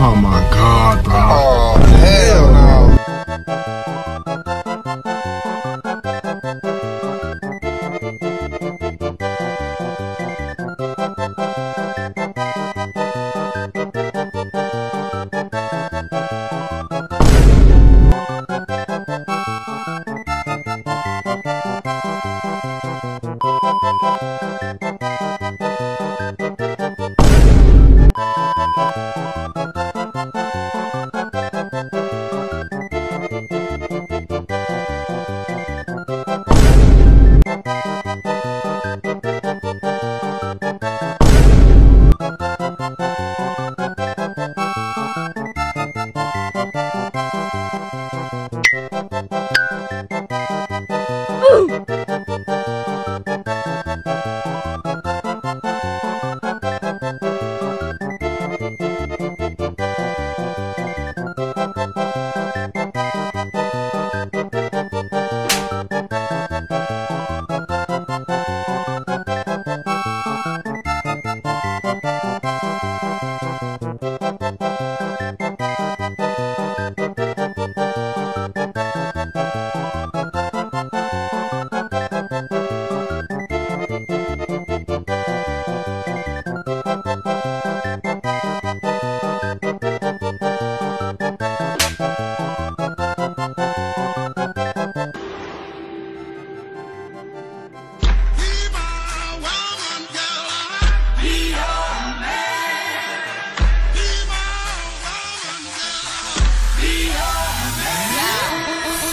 Oh my god, bro. Oh, hell